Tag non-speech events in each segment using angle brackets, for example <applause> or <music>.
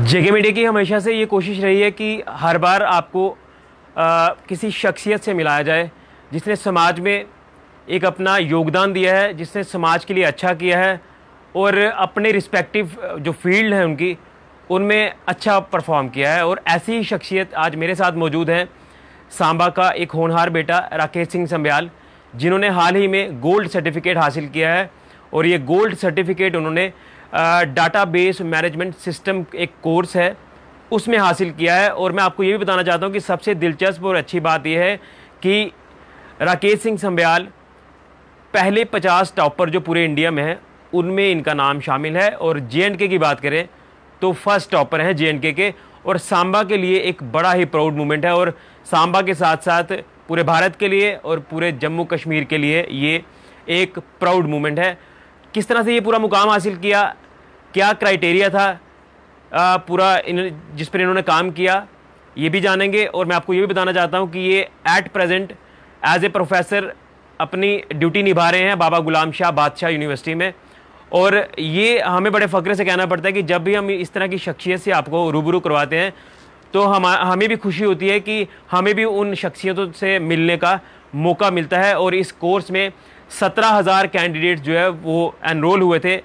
जेके media की हमेशा से ये कोशिश रही है कि हर बार आपको आ, किसी शख्सियत से मिलाया जाए जिसने समाज में एक अपना योगदान दिया है जिसने समाज के लिए अच्छा किया है और अपने रिस्पेक्टिव जो फ़ील्ड हैं उनकी उनमें अच्छा परफॉर्म किया है। और ऐसी ही शख्सियत आज मेरे साथ मौजूद हैं। सांबा का एक होनहार बेटा राकेश सिंह संब्याल जिन्होंने हाल ही में गोल्ड सर्टिफिकेट हासिल किया है। और ये गोल्ड सर्टिफिकेट उन्होंने डाटाबेस मैनेजमेंट सिस्टम एक कोर्स है, उसमें हासिल किया है और मैं आपको ये भी बताना चाहता हूँ कि सबसे दिलचस्प और अच्छी बात यह है कि राकेश सिंह संब्याल पहले पचास टॉपर जो पूरे इंडिया में हैं, उनमें इनका नाम शामिल है और जे की बात करें तो फ़र्स्ट टॉपर हैं जे के और सांबा के लिए एक बड़ा ही प्राउड मोमेंट है और सांबा के साथ साथ पूरे भारत के लिए और पूरे जम्मू कश्मीर के लिए ये एक प्राउड मोमेंट है। किस तरह से ये पूरा मुकाम हासिल किया? क्या क्राइटेरिया था आ, पूरा इन जिस पर इन्होंने काम किया ये भी जानेंगे। और मैं आपको ये भी बताना चाहता हूँ कि ये at present as a professor अपनी ड्यूटी निभा रहे हैं बाबा गुलाम शाह बादशाह यूनिवर्सिटी में। और ये हमें बड़े फ़ख्र से कहना पड़ता है कि जब भी हम इस तरह की शख्सियत से आपको रूबरू करवाते हैं तो हम हमें भी खुशी होती है कि हमें भी उन शख्सियतों से मिलने का मौका मिलता है। और इस कोर्स में सत्रह हज़ार कैंडिडेट जो है वो एनरोल हुए थे।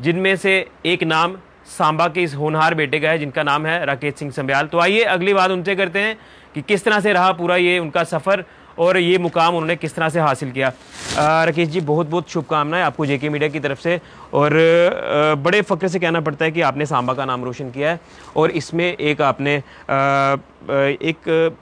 जिनमें से एक नाम सांबा के इस होनहार बेटे का है जिनका नाम है राकेश सिंह संब्याल। तो आइए अगली बात उनसे करते हैं कि किस तरह से रहा पूरा ये उनका सफ़र और ये मुकाम उन्होंने किस तरह से हासिल किया। राकेश जी बहुत बहुत शुभकामनाएँ आपको जेके मीडिया की तरफ़ से। और आ, बड़े फ़ख्र से कहना पड़ता है कि आपने सांबा का नाम रोशन किया है और इसमें एक आपने आ, एक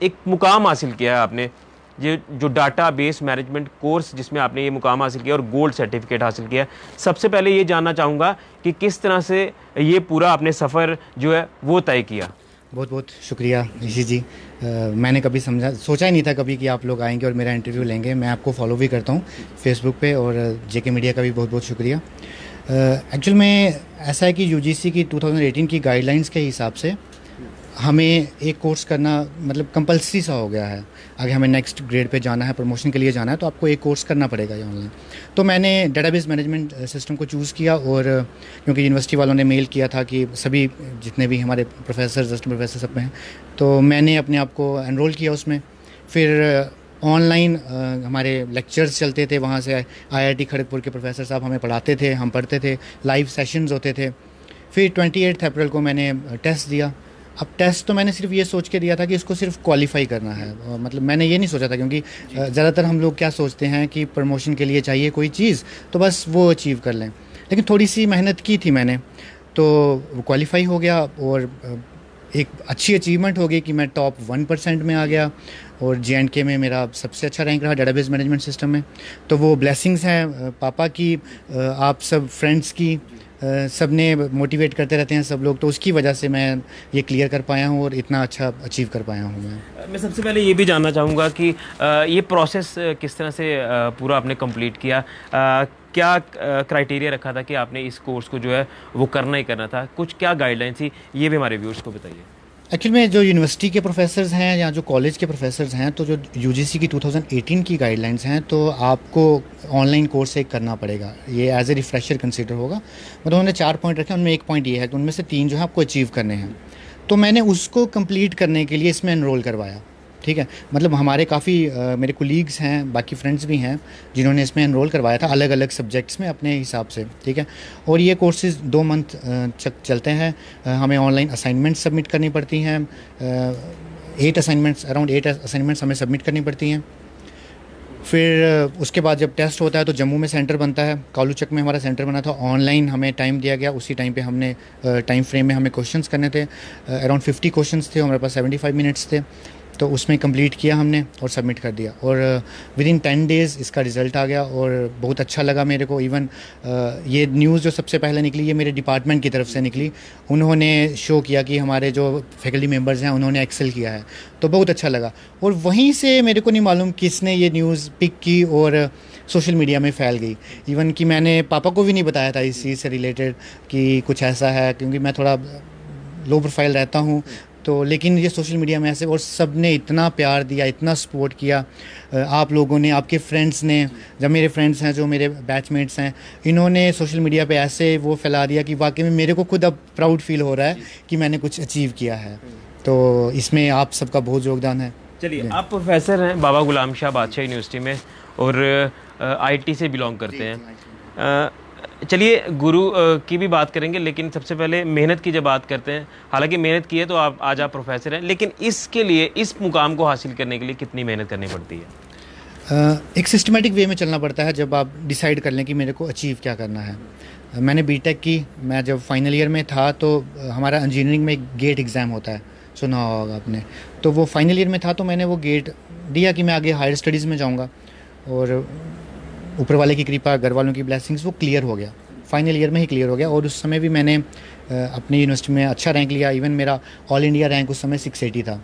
एक मुकाम हासिल किया है आपने। ये जो डाटा बेस मैनेजमेंट कोर्स जिसमें आपने ये मुकाम हासिल किया और गोल्ड सर्टिफिकेट हासिल किया सबसे पहले ये जानना चाहूँगा कि किस तरह से ये पूरा आपने सफ़र जो है वो तय किया? बहुत बहुत शुक्रिया ऋषि जी। आ, मैंने कभी समझा सोचा ही नहीं था कभी कि आप लोग आएँगे और मेरा इंटरव्यू लेंगे। मैं आपको फॉलो भी करता हूँ फेसबुक पे और जेके मीडिया का भी बहुत बहुत शुक्रिया। एक्चुअल में ऐसा है कि यूजीसी की 2018 की गाइडलाइंस के हिसाब से हमें एक कोर्स करना मतलब कंपलसरी सा हो गया है। अगर हमें नेक्स्ट ग्रेड पे जाना है प्रमोशन के लिए जाना है तो आपको एक कोर्स करना पड़ेगा ये ऑनलाइन तो मैंने डेटाबेस मैनेजमेंट सिस्टम को चूज़ किया और, क्योंकि यूनिवर्सिटी वालों ने मेल किया था कि सभी जितने भी हमारे प्रोफेसर असिस्टेंट प्रोफेसर सब हैं तो मैंने अपने आप को एनरोल किया उसमें। फिर ऑनलाइन हमारे लेक्चर्स चलते थे, वहाँ से आईआईटी खड़गपुर के प्रोफेसर साहब हमें पढ़ाते थे, हम पढ़ते थे लाइव सेशंस होते थे। फिर ट्वेंटी एट अप्रैल को मैंने टेस्ट दिया। अब टेस्ट तो मैंने सिर्फ़ ये सोच के दिया था कि इसको सिर्फ़ क्वालिफाई करना है। मतलब मैंने ये नहीं सोचा था क्योंकि ज़्यादातर हम लोग क्या सोचते हैं कि प्रमोशन के लिए चाहिए कोई चीज़ तो बस वो अचीव कर लें। लेकिन थोड़ी सी मेहनत की थी मैंने तो क्वालिफाई हो गया और एक अच्छी अचीवमेंट हो गई कि मैं टॉप वन परसेंट में आ गया और जे एंड के में मेरा सबसे अच्छा रैंक रहा डेटाबेस मैनेजमेंट सिस्टम में। तो वो ब्लेसिंग्स हैं पापा की आप सब फ्रेंड्स की सबने मोटिवेट करते रहते हैं सब लोग तो उसकी वजह से मैं ये क्लियर कर पाया हूँ और इतना अच्छा अचीव कर पाया हूँ मैं। मैं सबसे पहले ये भी जानना चाहूँगा कि ये प्रोसेस किस तरह से पूरा आपने कंप्लीट किया? क्या क्राइटेरिया रखा था कि आपने इस कोर्स को जो है वो करना ही करना था? कुछ क्या गाइडलाइन थी? ये भी हमारे व्यूअर्स को बताइए। एक्चुअल में जो यूनिवर्सिटी के प्रोफेसर्स हैं या जो कॉलेज के प्रोफेसर्स हैं तो जो यूजीसी की 2018 की गाइडलाइंस हैं तो आपको ऑनलाइन कोर्स एक करना पड़ेगा। ये एज ए रिफ्रेशर कंसिडर होगा। मतलब उन्होंने चार पॉइंट रखे, उनमें एक पॉइंट ये है कि उनमें से तीन जो है आपको अचीव करने हैं। तो मैंने उसको कंप्लीट करने के लिए इसमें इनरोल करवाया। ठीक है? मतलब हमारे काफ़ी मेरे कोलीग्स हैं, बाकी फ्रेंड्स भी हैं, जिन्होंने इसमें इनरोल करवाया था अलग अलग सब्जेक्ट्स में अपने हिसाब से, ठीक है? और ये कोर्सेज दो मंथ तक चलते हैं। हमें ऑनलाइन असाइनमेंट्स सबमिट करनी पड़ती हैं। Eight assignments around eight assignments हमें सबमिट करनी पड़ती हैं। फिर उसके बाद जब टेस्ट होता है तो जम्मू में सेंटर बनता है। कालूचक में हमारा सेंटर बना था। ऑनलाइन हमें टाइम दिया गया। उसी टाइम पे हमने टाइम फ्रेम में हमें क्वेश्चंस करने थे। अराउंड फिफ्टी क्वेश्चंस थे। हमारे पास सेवेंटी फाइव मिनट्स थे। तो उसमें कंप्लीट किया हमने और सबमिट कर दिया। और विद इन टेन डेज़ इसका रिज़ल्ट आ गया और बहुत अच्छा लगा मेरे को। इवन uh, ये न्यूज़ जो सबसे पहले निकली ये मेरे डिपार्टमेंट की तरफ़ से निकली। उन्होंने शो किया कि हमारे जो फैकल्टी मेंबर्स हैं उन्होंने एक्सेल किया है। तो बहुत अच्छा लगा। और वहीं से मेरे को नहीं मालूम किसने ये न्यूज़ पिक की और सोशल मीडिया में फैल गई। इवन कि मैंने पापा को भी नहीं बताया था इस चीज़ से रिलेटेड कि कुछ ऐसा है क्योंकि मैं थोड़ा लो प्रोफ़ाइल रहता हूँ। तो लेकिन ये सोशल मीडिया में ऐसे और सबने इतना प्यार दिया इतना सपोर्ट किया आप लोगों ने आपके फ्रेंड्स ने जब मेरे फ्रेंड्स हैं जो मेरे बैचमेट्स हैं इन्होंने सोशल मीडिया पे ऐसे वो फैला दिया कि वाकई में मेरे को खुद अब प्राउड फील हो रहा है कि मैंने कुछ अचीव किया है। तो इसमें आप सबका बहुत योगदान है। चलिए आप प्रोफेसर हैं बाबा गुलाम शाह बादशाह यूनिवर्सिटी में और आईटी से बिलोंग करते हैं। चलिए, गुरु की भी बात करेंगे, लेकिन सबसे पहले मेहनत की जब बात करते हैं, हालाँकि मेहनत की है तो आप, आज आप प्रोफेसर हैं, लेकिन इसके लिए, इस मुकाम को हासिल करने के लिए कितनी मेहनत करनी पड़ती है? एक सिस्टमेटिक वे में चलना पड़ता है जब आप डिसाइड कर लें कि मेरे को अचीव क्या करना है। मैंने बीटेक की, मैं जब फाइनल ईयर में था तो हमारा इंजीनियरिंग में गेट एग्ज़ाम होता है, सुना होगा आपने। तो वो फाइनल ईयर में था तो मैंने वो गेट दिया कि मैं आगे हायर स्टडीज़ में जाऊँगा। और ऊपर वाले की कृपा, घर वालों की ब्लेसिंग्स वो क्लियर हो गया। फाइनल ईयर में ही क्लियर हो गया और उस समय भी मैंने अपनी यूनिवर्सिटी में अच्छा रैंक लिया। इवन मेरा ऑल इंडिया रैंक उस समय सिक्स एटी था।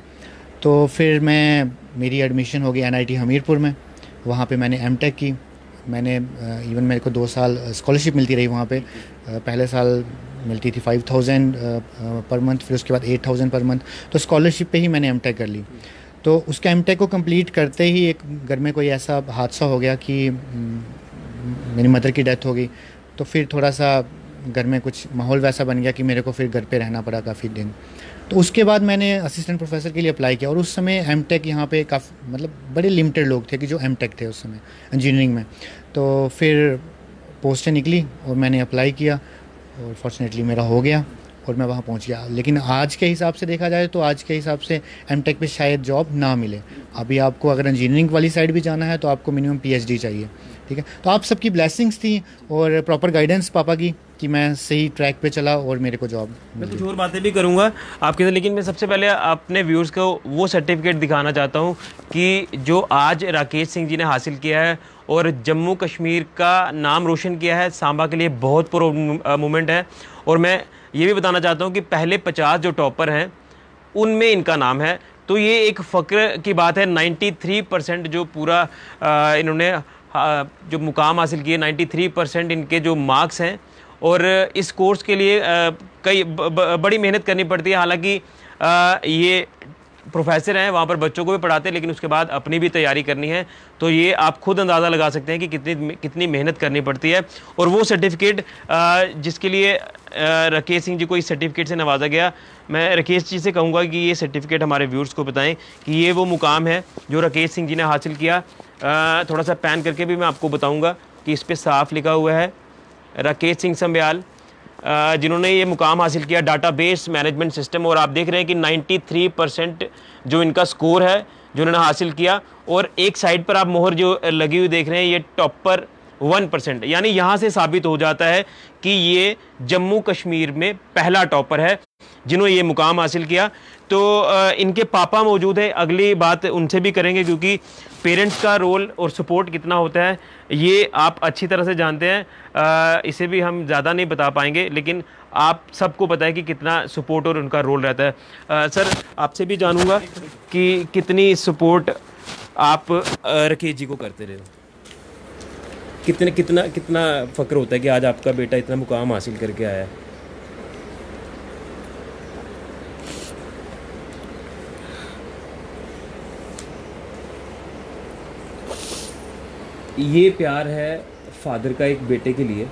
तो फिर मैं, मेरी एडमिशन हो गई एन हमीरपुर में। वहाँ पे मैंने एम की। मैंने इवन मेरे को दो साल स्कॉलरशिप मिलती रही वहाँ पे। पहले साल मिलती थी फाइव थाउज़ेंड पर मंथ फिर उसके बाद एट थाउज़ेंड पर मंथ तो स्कॉलरशिप पे ही मैंने एम कर ली। तो उसके एम को कंप्लीट करते ही एक घर में कोई ऐसा हादसा हो गया कि मेरी मदर की डेथ हो गई। तो फिर थोड़ा सा घर में कुछ माहौल वैसा बन गया कि मेरे को फिर घर पे रहना पड़ा काफ़ी दिन। तो उसके बाद मैंने असिस्टेंट प्रोफेसर के लिए अप्लाई किया और उस समय एम टेक यहाँ पर काफ़ी मतलब बड़े लिमिटेड लोग थे कि जो एम टेक थे उस समय इंजीनियरिंग में। तो फिर पोस्टें निकली और मैंने अप्लाई किया और फॉर्चुनेटली मेरा हो गया और मैं वहाँ पहुँच गया। लेकिन आज के हिसाब से देखा जाए तो आज के हिसाब से एम टेक पर शायद जॉब ना मिले। अभी आपको अगर इंजीनियरिंग वाली साइड भी जाना है तो आपको मिनिमम पीएचडी चाहिए। ठीक है? तो आप सबकी ब्लेसिंग्स थी और प्रॉपर गाइडेंस पापा की कि मैं सही ट्रैक पे चला और मेरे को जॉब मैं कुछ और बातें भी करूँगा आपके साथ लेकिन मैं सबसे पहले अपने व्यूअर्स को वो सर्टिफिकेट दिखाना चाहता हूँ कि जो आज राकेश सिंह जी ने हासिल किया है और जम्मू कश्मीर का नाम रोशन किया है सांबा के लिए बहुत प्रो मूवमेंट है। और मैं ये भी बताना चाहता हूँ कि पहले पचास जो टॉपर हैं उनमें इनका नाम है। तो ये एक फ़क्र की बात है 93 परसेंट जो पूरा आ, इन्होंने जो मुकाम हासिल किए 93 परसेंट इनके जो मार्क्स हैं। और इस कोर्स के लिए कई बड़ी मेहनत करनी पड़ती है। हालाँकि ये प्रोफेसर हैं, वहाँ पर बच्चों को भी पढ़ाते हैं, लेकिन उसके बाद अपनी भी तैयारी करनी है। तो ये आप खुद अंदाज़ा लगा सकते हैं कि कितनी कितनी मेहनत करनी पड़ती है। और वो सर्टिफिकेट जिसके लिए राकेश सिंह जी को इस सर्टिफिकेट से नवाजा गया। मैं राकेश जी से कहूँगा कि ये सर्टिफिकेट हमारे व्यूर्स को बताएँ कि ये वो मुकाम है जो राकेश सिंह जी ने हासिल किया। थोड़ा सा पैन करके भी मैं आपको बताऊँगा कि इस पर साफ़ लिखा हुआ है, राकेश सिंह संब्याल जिन्होंने ये मुकाम हासिल किया डाटाबेस मैनेजमेंट सिस्टम और आप देख रहे हैं कि 93 परसेंट जो इनका स्कोर है, जो उन्होंने हासिल किया और एक साइड पर आप मोहर जो लगी हुई देख रहे हैं, ये टॉपर वन परसेंट यानी यहाँ से साबित हो जाता है कि ये जम्मू कश्मीर में पहला टॉपर है, जिन्होंने ये मुकाम हासिल किया। तो इनके पापा मौजूद है, अगली बात उनसे भी करेंगे क्योंकि पेरेंट्स का रोल और सपोर्ट कितना होता है ये आप अच्छी तरह से जानते हैं। इसे भी हम ज़्यादा नहीं बता पाएँगे लेकिन आप सबको पता है कि कितना सपोर्ट और उनका रोल रहता है। आ, सर आपसे भी जानूँगा कि कितनी सपोर्ट आप रकेश जी को करते रहे कितने कितना कितना फ़क्र होता है कि आज आपका बेटा इतना मुकाम हासिल करके आया है? ये प्यार है फादर का एक बेटे के लिए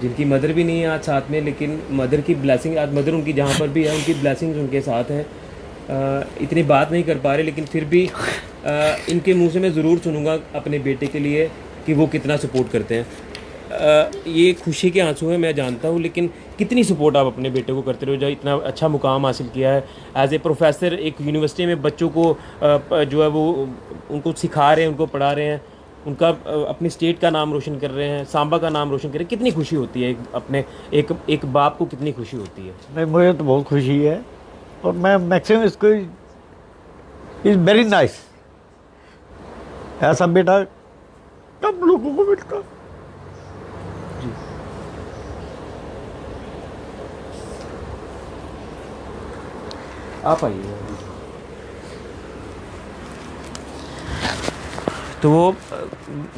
जिनकी मदर भी नहीं है आज साथ में लेकिन मदर की ब्लैसिंग आज मदर उनकी जहाँ पर भी है उनकी ब्लैसिंग उनके साथ हैं। इतनी बात नहीं कर पा रहे लेकिन फिर भी आ, इनके मुँह से मैं ज़रूर सुनूँगा अपने बेटे के लिए कि वो कितना सपोर्ट करते हैं। ये खुशी के आँसू हैं, मैं जानता हूँ, लेकिन कितनी सपोर्ट आप अपने बेटे को करते रहे जो इतना अच्छा मुकाम हासिल किया है एज ए प्रोफेसर एक यूनिवर्सिटी में बच्चों को जो है वो, उनको सिखा रहे हैं, उनको पढ़ा रहे हैं, उनका अपनी स्टेट का नाम रोशन कर रहे हैं, सांबा का नाम रोशन कर रहे हैं। कितनी खुशी होती है एक, अपने, एक एक बाप को कितनी खुशी होती है? नहीं, मुझे तो बहुत खुशी है, और मैं मैक्सिमम इसको इज़ वेरी नाइस ऐसा बेटा कब लोगों को मिलता। आप आइए। तो वो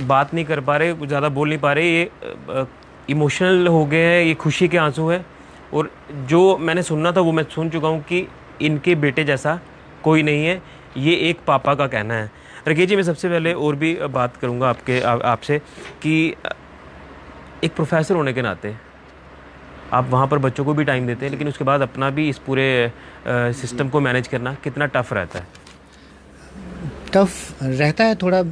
बात नहीं कर पा रहे, ज़्यादा बोल नहीं पा रहे, ये इमोशनल हो गए हैं, ये खुशी के आँसू हैं, और जो मैंने सुनना था वो मैं सुन चुका हूँ कि इनके बेटे जैसा कोई नहीं है, ये एक पापा का कहना है। रकेश जी, मैं सबसे पहले और भी बात करूँगा आपके आपसे कि एक प्रोफेसर होने के नाते आप वहाँ पर बच्चों को भी टाइम देते हैं लेकिन उसके बाद अपना भी इस पूरे सिस्टम को मैनेज करना कितना टफ रहता है? टफ रहता है थोड़ा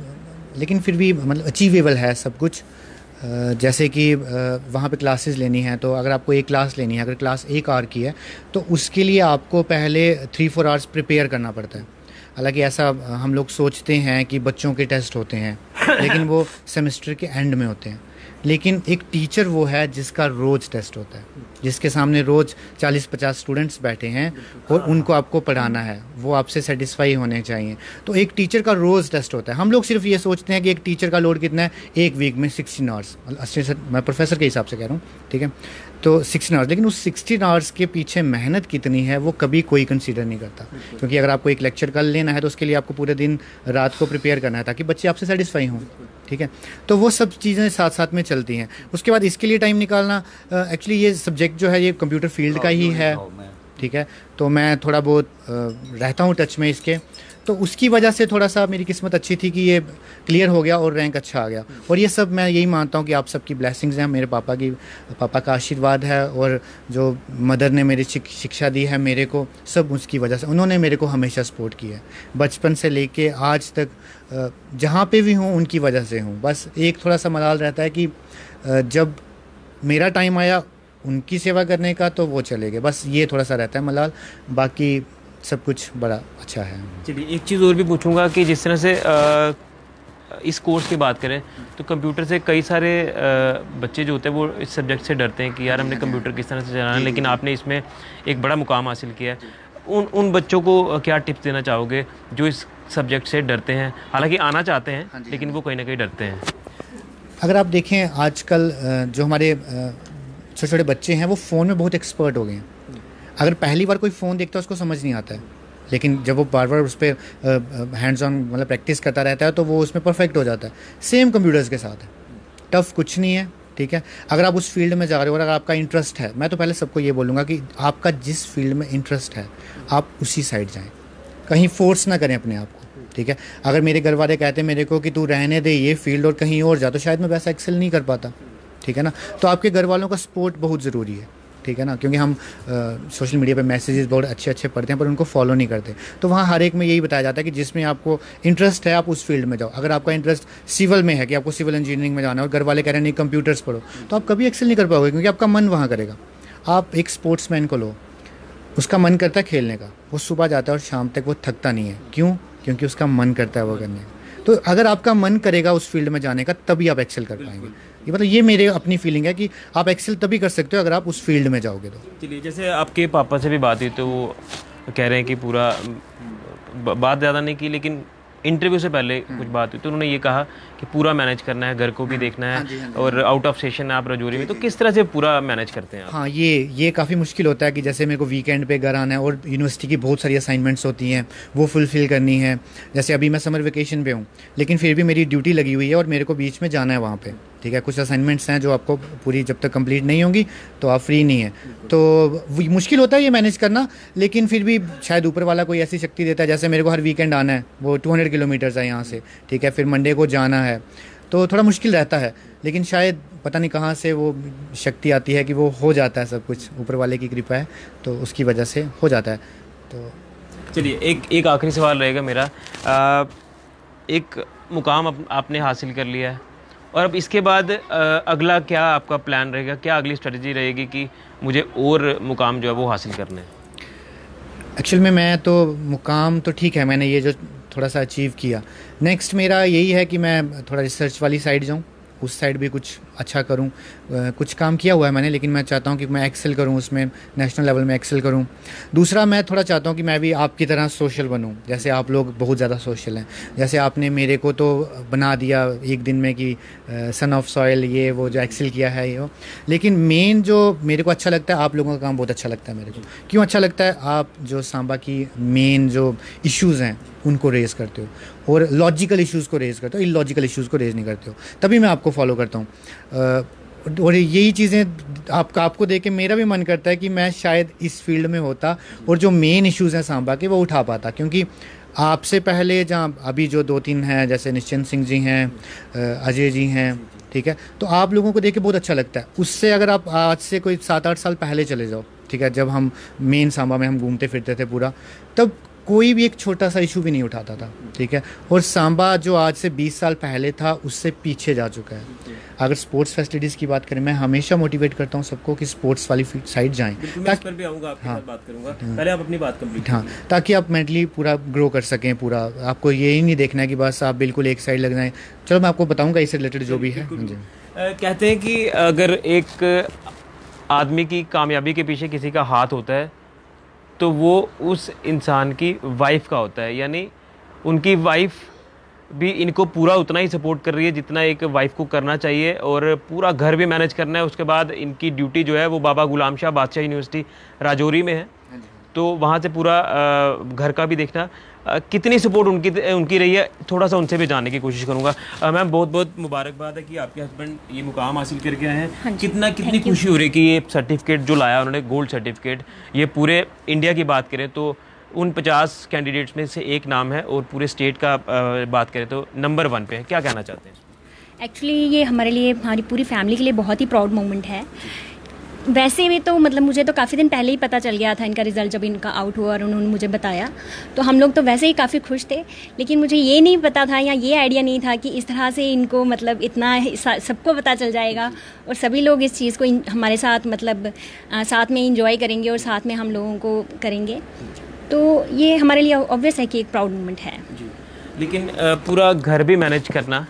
लेकिन फिर भी मतलब अचीवेबल है सब कुछ। जैसे कि वहाँ पे क्लासेस लेनी है तो अगर आपको एक क्लास लेनी है अगर क्लास एक आवर की है तो उसके लिए आपको पहले थ्री फोर आवर्स प्रिपेयर करना पड़ता है। हालाँकि ऐसा हम लोग सोचते हैं कि बच्चों के टेस्ट होते हैं लेकिन वो <laughs> सेमेस्टर के एंड में होते हैं। लेकिन एक टीचर वो है जिसका रोज़ टेस्ट होता है जिसके सामने रोज़ 40-50 स्टूडेंट्स बैठे हैं और उनको आपको पढ़ाना है वो आपसे सेटिस्फाई होने चाहिए। तो एक टीचर का रोज़ टेस्ट होता है। हम लोग सिर्फ़ ये सोचते हैं कि एक टीचर का लोड कितना है एक वीक में सिक्सटीन आवर्स मैं प्रोफेसर के हिसाब से कह रहा हूँ ठीक है? तो सिक्सटीन आवर्स लेकिन उस सिक्सटीन आवर्स के पीछे मेहनत कितनी है वो कभी कोई कंसिडर नहीं करता। क्योंकि अगर आपको एक लेक्चर कल लेना है तो उसके लिए आपको पूरे दिन रात को प्रिपेयर करना है ताकि बच्चे आपसे सेटिस्फाई हों। ठीक है? तो वो सब चीज़ें साथ साथ में चलती हैं। उसके बाद इसके लिए टाइम निकालना एक्चुअली ये सब्जेक्ट जो है ये कंप्यूटर फ़ील्ड का ही। है। ठीक है? तो मैं थोड़ा बहुत रहता हूँ टच में इसके। तो उसकी वजह से थोड़ा सा मेरी किस्मत अच्छी थी कि ये क्लियर हो गया और रैंक अच्छा आ गया। और ये सब मैं यही मानता हूँ कि आप सबकी ब्लेसिंग्स हैं, मेरे पापा की, पापा का आशीर्वाद है और जो मदर ने मेरी शिक्षा दी है मेरे को, सब उसकी वजह से, उन्होंने मेरे को हमेशा सपोर्ट किया है। बचपन से लेके आज तक जहाँ पे भी हूँ, उनकी वजह से हूँ। बस एक थोड़ा सा मलाल रहता है कि जब मेरा टाइम आया उनकी सेवा करने का तो वो चले गए। बस ये थोड़ा सा रहता है मलाल। बाकी सब कुछ बड़ा अच्छा है। चलिए एक चीज़ और भी पूछूँगा कि जिस तरह से आ, इस कोर्स की बात करें तो कंप्यूटर से कई सारे बच्चे जो होते हैं वो इस सब्जेक्ट से डरते हैं कि यार हमने कंप्यूटर किस तरह से चलाना है लेकिन आपने इसमें एक बड़ा मुकाम हासिल किया है। उन उन बच्चों को क्या टिप्स देना चाहोगे जो इस सब्जेक्ट से डरते हैं? हालाँकि आना चाहते हैं हाँ लेकिन हाँ वो कहीं ना कहीं डरते हैं। अगर आप देखें आजकल जो हमारे छोटे छोटे बच्चे हैं वो फ़ोन में बहुत एक्सपर्ट हो गए हैं। अगर पहली बार कोई फ़ोन देखता है उसको समझ नहीं आता है। लेकिन जब वो बार बार उस पर हैंड्स ऑन मतलब प्रैक्टिस करता रहता है तो वो उसमें परफेक्ट हो जाता है। सेम कंप्यूटर्स के साथ है। टफ कुछ नहीं है ठीक है? अगर आप उस फ़ील्ड में जा रहे हो और अगर आपका इंटरेस्ट है मैं तो पहले सबको ये बोलूँगा कि आपका जिस फ़ील्ड में इंटरेस्ट है आप उसी साइड जाएँ। कहीं फोर्स ना करें अपने आप को ठीक है? अगर मेरे घर वाले कहते हैं मेरे को कि तू रहने दे ये फ़ील्ड और कहीं और जा तो शायद मैं वैसा एक्सेल नहीं कर पाता। ठीक है ना? तो आपके घर वालों का सपोर्ट बहुत ज़रूरी है ठीक है ना? क्योंकि हम सोशल मीडिया पे मैसेजेस बहुत अच्छे अच्छे पढ़ते हैं पर उनको फॉलो नहीं करते। तो वहाँ हर एक में यही बताया जाता है कि जिसमें आपको इंटरेस्ट है आप उस फ़ील्ड में जाओ। अगर आपका इंटरेस्ट सिविल में है कि आपको सिविल इंजीनियरिंग में जाना है और घर वाले कह रहे हैं नहीं कंप्यूटर्स पढ़ो। तो आप कभी एक्सेल नहीं कर पाओगे क्योंकि आपका मन वहाँ करेगा। आप एक स्पोर्ट्समैन को लो उसका मन करता है खेलने का। वो सुबह जाता है और शाम तक वो थकता नहीं है। क्यों? क्योंकि उसका मन करता है वो करने। का तो अगर आपका मन करेगा उस फ़ील्ड में जाने का तभी आप एक्सेल कर पाएँगे। ये मतलब ये मेरे अपनी फीलिंग है कि आप एक्सेल तभी कर सकते हो अगर आप उस फ़ील्ड में जाओगे तो चलिए, जैसे आपके पापा से भी बात हुई तो वो कह रहे हैं कि पूरा बात ज़्यादा नहीं की, लेकिन इंटरव्यू से पहले। कुछ बात हुई तो उन्होंने ये कहा कि पूरा मैनेज करना है घर को भी देखना है हाँ जी, हाँ जी, और आउट ऑफ़ सेशन है आप रजौरी में तो किस तरह से पूरा मैनेज करते हैं आप? हाँ ये ये काफ़ी मुश्किल होता है कि जैसे मेरे को वीकेंड पे घर आना है और यूनिवर्सिटी की बहुत सारी असाइनमेंट्स होती हैं वो फुलफ़िल करनी है। जैसे अभी मैं समर वेकेशन पे हूँ लेकिन फिर भी मेरी ड्यूटी लगी हुई है और मेरे को बीच में जाना है वहाँ पर ठीक है? कुछ असाइनमेंट्स हैं जो आपको पूरी जब तक कंप्लीट नहीं होंगी तो आप फ्री नहीं है। तो मुश्किल होता है ये मैनेज करना लेकिन फिर भी शायद ऊपर वाला कोई ऐसी शक्ति देता है जैसे मेरे को हर वीकेंड आना है वो 200 किलोमीटर्स है यहाँ से ठीक है? फिर मंडे को जाना है तो थोड़ा मुश्किल रहता है लेकिन शायद पता नहीं कहाँ से वो शक्ति आती है कि वो हो जाता है सब कुछ ऊपर वाले की कृपा है तो उसकी वजह से हो जाता है तो चलिए एक एक आखिरी सवाल रहेगा मेरा। आ, एक मुकाम आप, आपने हासिल कर लिया है और अब इसके बाद आ, अगला क्या आपका प्लान रहेगा? क्या अगली स्ट्रेटजी रहेगी कि मुझे और मुकाम जो है वो हासिल करने एक्चुअल में मैं तो मुकाम तो ठीक है मैंने ये जो थोड़ा सा अचीव किया। नेक्स्ट मेरा यही है कि मैं थोड़ा रिसर्च वाली साइड जाऊँ। उस साइड भी कुछ अच्छा करूँ। कुछ काम किया हुआ है मैंने, लेकिन मैं चाहता हूँ कि मैं एक्सेल करूँ, उसमें नेशनल लेवल में एक्सेल करूँ। दूसरा, मैं थोड़ा चाहता हूँ कि मैं भी आपकी तरह सोशल बनूं। जैसे आप लोग बहुत ज़्यादा सोशल हैं। जैसे आपने मेरे को तो बना दिया एक दिन में कि सन ऑफ़ सॉयल ये, वो जो एक्सेल किया है, ये लेकिन मेन जो मेरे को अच्छा लगता है, आप लोगों का काम बहुत अच्छा लगता है मेरे को। क्यों अच्छा लगता है? आप जो सांबा की मेन जो इश्यूज़ हैं, उनको रेज करते हो। और लॉजिकल इश्यूज़ को रेज करते हो। इलॉजिकल इश्यूज़ को रेज नहीं करते हो। तभी मैं आपको फॉलो करता हूँ। और यही चीज़ें आपका आपको देख के मेरा भी मन करता है कि मैं शायद इस फ़ील्ड में होता और जो मेन इश्यूज़ हैं सांबा के, वो उठा पाता। क्योंकि आपसे पहले जहाँ अभी जो दो तीन हैं, जैसे निश्चिंत सिंह जी हैं अजय जी हैं, ठीक है? तो आप लोगों को देख के बहुत अच्छा लगता है। उससे अगर आप आज से कोई सात आठ साल पहले चले जाओ, ठीक है? जब हम मेन सांबा में हम घूमते फिरते थे पूरा, तब कोई भी एक छोटा सा इशू भी नहीं उठाता था ठीक है? और सांबा जो आज से 20 साल पहले था उससे पीछे जा चुका है। अगर स्पोर्ट्स फैसिलिटीज़ की बात करें मैं हमेशा मोटिवेट करता हूँ सबको कि स्पोर्ट्स वाली साइड जाएँ। ताकि पर भी आऊँगा आपके हाँ, बात करूँगा। पहले आप अपनी बात कंप्लीट हाँ ताकि आप मेंटली पूरा ग्रो कर सकें पूरा। आपको ये ही नहीं देखना है कि बस आप बिल्कुल एक साइड लग जाएँ। चलो मैं आपको बताऊँगा इससे रिलेटेड जो भी है। हाँ कहते हैं कि अगर एक आदमी की कामयाबी के पीछे किसी का हाथ होता है तो वो उस इंसान की वाइफ का होता है। यानी उनकी वाइफ भी इनको पूरा उतना ही सपोर्ट कर रही है जितना एक वाइफ को करना चाहिए और पूरा घर भी मैनेज करना है। उसके बाद इनकी ड्यूटी जो है वो बाबा गुलाम शाह बादशाह यूनिवर्सिटी राजौरी में है। हाँ तो वहाँ से पूरा घर का भी देखना। कितनी सपोर्ट उनकी उनकी रही है? थोड़ा सा उनसे भी जानने की कोशिश करूँगा। मैम बहुत बहुत मुबारकबाद है कि आपके हस्बैंड ये मुकाम हासिल करके आए हैं। हाँ कितना कितनी खुशी हो रही है कि ये सर्टिफिकेट जो लाया उन्होंने गोल्ड सर्टिफिकेट ये पूरे इंडिया की बात करें तो उन पचास कैंडिडेट्स में से एक नाम है और पूरे स्टेट का बात करें तो नंबर वन पे है। क्या कहना चाहते हैं? एक्चुअली ये हमारे लिए हमारी पूरी फैमिली के लिए बहुत ही प्राउड मोमेंट है। वैसे भी तो मतलब मुझे तो काफ़ी दिन पहले ही पता चल गया था इनका रिज़ल्ट जब इनका आउट हुआ और उन्होंने मुझे बताया। तो हम लोग तो वैसे ही काफ़ी खुश थे लेकिन मुझे ये नहीं पता था या ये आइडिया नहीं था कि इस तरह से इनको मतलब इतना सबको पता चल जाएगा और सभी लोग इस चीज़ को हमारे साथ मतलब आ, साथ में इंजॉय करेंगे और साथ में हम लोगों को करेंगे। तो ये हमारे लिए ऑब्वियस है कि एक प्राउड मोमेंट है। लेकिन पूरा घर भी मैनेज करना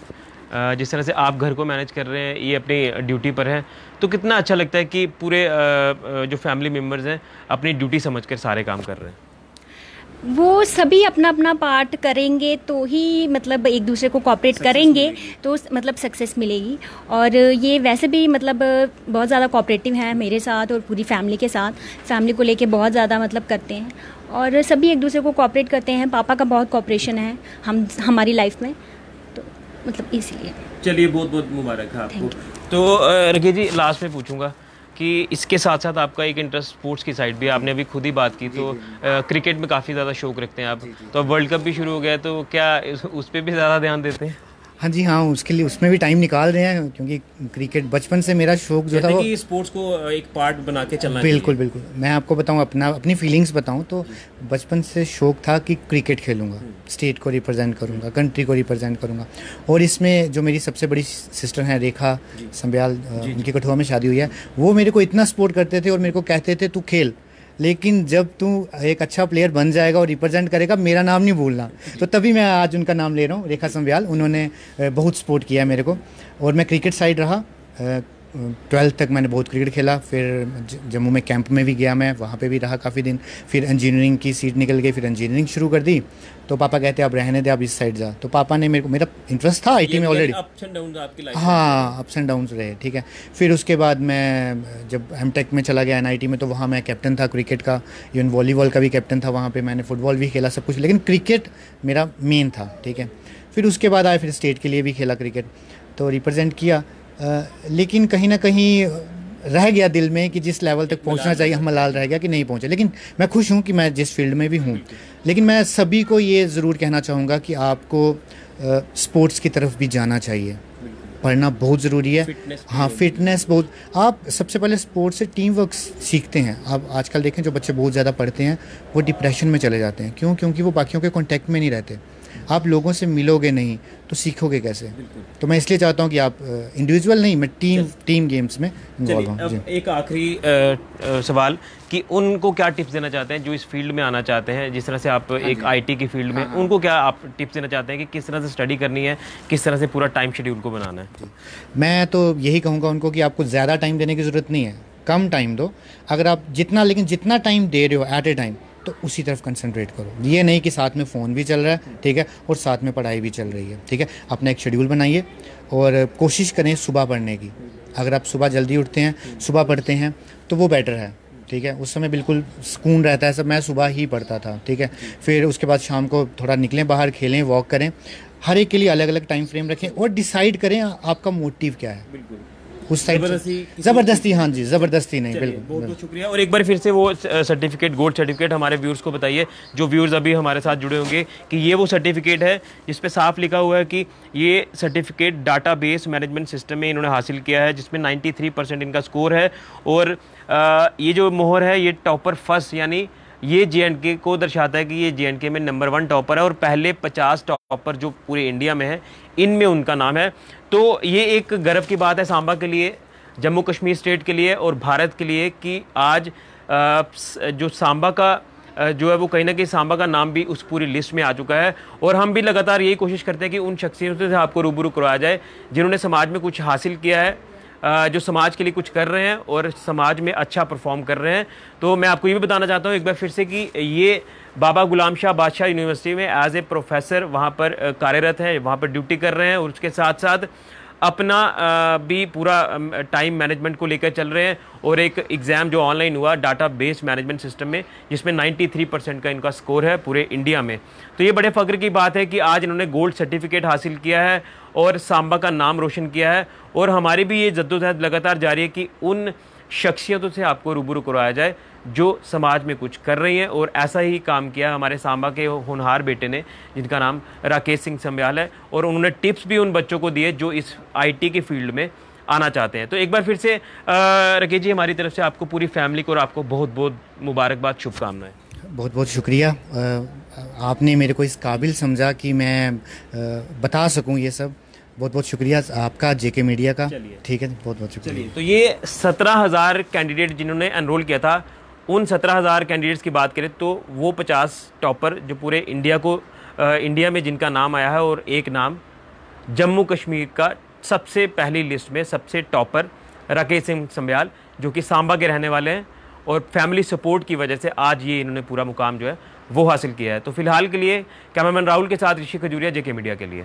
जिस तरह से आप घर को मैनेज कर रहे हैं ये अपनी ड्यूटी पर है तो कितना अच्छा लगता है कि पूरे जो फैमिली मेंबर्स हैं अपनी ड्यूटी समझ कर सारे काम कर रहे हैं? वो सभी अपना अपना पार्ट करेंगे तो ही मतलब एक दूसरे को कॉपरेट करेंगे तो मतलब सक्सेस मिलेगी। और ये वैसे भी मतलब बहुत ज़्यादा कॉपरेटिव है मेरे साथ और पूरी फैमिली के साथ। फैमिली को लेके बहुत ज़्यादा मतलब करते हैं। और सभी एक दूसरे को कॉपरेट करते हैं। पापा का बहुत कॉपरेशन है हम हमारी लाइफ में। मतलब इसीलिए। चलिए बहुत बहुत मुबारक है आपको। तो रखिए जी लास्ट में पूछूँगा कि इसके साथ साथ आपका एक इंटरेस्ट स्पोर्ट्स की साइड भी आपने अभी खुद ही बात की तो क्रिकेट में काफ़ी ज़्यादा शौक रखते हैं आप। तो वर्ल्ड कप भी शुरू हो गया तो क्या उस पर भी ज़्यादा ध्यान देते हैं? हाँ जी हाँ उसके लिए उसमें भी टाइम निकाल रहे हैं क्योंकि क्रिकेट बचपन से मेरा शौक जो था वो स्पोर्ट्स को एक पार्ट बना के चलना बिल्कुल बिल्कुल। मैं आपको बताऊँ अपना अपनी फीलिंग्स बताऊँ तो बचपन से शौक था कि क्रिकेट खेलूँगा। स्टेट को रिप्रेजेंट करूँगा कंट्री को रिप्रेजेंट करूँगा। और इसमें जो मेरी सबसे बड़ी सिस्टर हैं रेखा संब्याल उनकी कठुआ में शादी हुई है वो मेरे को इतना सपोर्ट करते थे और मेरे को कहते थे तू खेल। लेकिन जब तू एक अच्छा प्लेयर बन जाएगा और रिप्रेजेंट करेगा, मेरा नाम नहीं भूलना। तो तभी मैं आज उनका नाम ले रहा हूँ, रेखा संभ्याल उन्होंने बहुत सपोर्ट किया मेरे को। और मैं क्रिकेट साइड रहा। ट्वेल्थ तक मैंने बहुत क्रिकेट खेला फिर जम्मू में कैंप में भी गया मैं वहाँ पे भी रहा काफ़ी दिन फिर इंजीनियरिंग की सीट निकल गई फिर इंजीनियरिंग शुरू कर दी। तो पापा कहते अब रहने दे अब इस साइड जा। तो पापा ने मेरे को मेरा इंटरेस्ट था आईटी में ऑलरेडी हाँ अप्स एंड डाउन रहे ठीक है। फिर उसके बाद मैं जब एम में चला गया एनआईटी में तो वहाँ मैं कैप्टन था क्रिकेट का इवन वॉलीबॉल का भी कैप्टन था वहाँ पर मैंने फुटबॉल भी खेला सब कुछ। लेकिन क्रिकेट मेरा मेन था ठीक है। फिर उसके बाद आए फिर स्टेट के लिए भी खेला क्रिकेट तो रिप्रेजेंट किया। लेकिन कहीं ना कहीं रह गया दिल में कि जिस लेवल तक पहुँचना चाहिए हम लाल रह गया कि नहीं पहुँचे। लेकिन मैं खुश हूँ कि मैं जिस फ़ील्ड में भी हूँ। लेकिन मैं सभी को ये ज़रूर कहना चाहूँगा कि आपको स्पोर्ट्स की तरफ़ भी जाना चाहिए। पढ़ना बहुत ज़रूरी है। फिटनेस हाँ फिटनेस बहुत आप सबसे पहले स्पोर्ट्स से टीम वर्क सीखते हैं। आप आजकल देखें जो बच्चे बहुत ज़्यादा पढ़ते हैं वो डिप्रेशन में चले जाते हैं। क्यों? क्योंकि वो बाकियों के कॉन्टैक्ट में नहीं रहते। आप लोगों से मिलोगे नहीं तो सीखोगे कैसे? तो मैं इसलिए चाहता हूँ कि आप इंडिविजुअल नहीं मैं टीम टीम गेम्स में इन्वॉल्व हूँ। एक आखिरी सवाल कि उनको क्या टिप्स देना चाहते हैं जो इस फ़ील्ड में आना चाहते हैं? जिस तरह से आप हाँ एक आईटी की फ़ील्ड में हाँ। उनको क्या आप टिप्स देना चाहते हैं कि किस तरह से स्टडी करनी है किस तरह से पूरा टाइम शेड्यूल को बनाना है? मैं तो यही कहूँगा उनको कि आपको ज़्यादा टाइम देने की ज़रूरत नहीं है। कम टाइम दो। अगर आप जितना लेकिन जितना टाइम दे रहे हो एट ए टाइम तो उसी तरफ़ कंसंट्रेट करो। ये नहीं कि साथ में फ़ोन भी चल रहा है, ठीक है, और साथ में पढ़ाई भी चल रही है, ठीक है? अपना एक शेड्यूल बनाइए और कोशिश करें सुबह पढ़ने की। अगर आप सुबह जल्दी उठते हैं, सुबह पढ़ते हैं तो वो बेटर है, ठीक है? उस समय बिल्कुल सुकून रहता है, सब मैं सुबह ही पढ़ता था, ठीक है? फिर उसके बाद शाम को थोड़ा निकलें, बाहर खेलें वॉक करें। हर एक के लिए अलग अलग टाइम फ्रेम रखें और डिसाइड करें आपका मोटिव क्या है। उस टाइप जबरदस्ती- ज़बरदस्ती हाँ जी ज़बरदस्ती नहीं बिल्कुल बहुत बहुत शुक्रिया। और एक बार फिर से वो सर्टिफिकेट गोल्ड सर्टिफिकेट हमारे व्यूअर्स को बताइए। जो व्यूअर्स अभी हमारे साथ जुड़े होंगे कि ये वो सर्टिफिकेट है जिस पे साफ़ लिखा हुआ है कि ये सर्टिफिकेट डाटाबेस मैनेजमेंट सिस्टम में इन्होंने हासिल किया है जिसमें 93 परसेंट इनका स्कोर है। और ये जो मोहर है ये टॉपर फ़र्स्ट यानी ये जे एंड के को दर्शाता है कि ये जे एंड के में नंबर वन टॉपर है और पहले पचास टॉपर जो पूरे इंडिया में है इनमें उनका नाम है। तो ये एक गर्व की बात है सांबा के लिए, जम्मू कश्मीर स्टेट के लिए और भारत के लिए कि आज जो सांबा का जो है वो कहीं ना कहीं सांबा का नाम भी उस पूरी लिस्ट में आ चुका है। और हम भी लगातार यही कोशिश करते हैं कि उन शख्सियतों से आपको रूबरू करवाया जाए, जिन्होंने समाज में कुछ हासिल किया है। जो समाज के लिए कुछ कर रहे हैं और समाज में अच्छा परफॉर्म कर रहे हैं। तो मैं आपको ये भी बताना चाहता हूँ एक बार फिर से कि ये बाबा गुलाम शाह बादशाह यूनिवर्सिटी में एज ए प्रोफेसर वहाँ पर कार्यरत हैं, वहाँ पर ड्यूटी कर रहे हैं और उसके साथ साथ अपना भी पूरा टाइम मैनेजमेंट को लेकर चल रहे हैं और एक एग्ज़ाम जो ऑनलाइन हुआ डाटा बेस्ड मैनेजमेंट सिस्टम में, जिसमें 93 परसेंट का इनका स्कोर है पूरे इंडिया में। तो ये बड़े फ़ख्र की बात है कि आज इन्होंने गोल्ड सर्टिफिकेट हासिल किया है और सांबा का नाम रोशन किया है और हमारी भी ये जद्दोजहद लगातार जारी है कि उन शख्सियतों से आपको रूबरू करवाया जाए जो समाज में कुछ कर रही हैं और ऐसा ही काम किया हमारे सांबा के होनहार बेटे ने, जिनका नाम राकेश सिंह संब्याल है और उन्होंने टिप्स भी उन बच्चों को दिए जो इस आईटी के फ़ील्ड में आना चाहते हैं। तो एक बार फिर से राकेश जी, हमारी तरफ़ से आपको पूरी फैमिली को और आपको बहुत बहुत मुबारकबाद, शुभकामनाएँ। बहुत बहुत शुक्रिया आपने मेरे को इस काबिल समझा कि मैं बता सकूँ ये सब। बहुत बहुत शुक्रिया आपका जेके मीडिया का। ठीक है बहुत बहुत शुक्रिया तो ये सत्रह हज़ार कैंडिडेट जिन्होंने एनरोल किया था उन सत्रह हज़ार कैंडिडेट्स की बात करें तो वो पचास टॉपर जो पूरे इंडिया को अ, इंडिया में जिनका नाम आया है और एक नाम जम्मू कश्मीर का सबसे पहली लिस्ट में सबसे टॉपर राकेश सिंह संब्याल जो कि सांबा के रहने वाले हैं और फैमिली सपोर्ट की वजह से आज ये इन्होंने पूरा मुकाम जो है वो हासिल किया है। तो फ़िलहाल के लिए कैमरामैन राहुल के साथ ऋषि खजूरिया जेके मीडिया के लिए।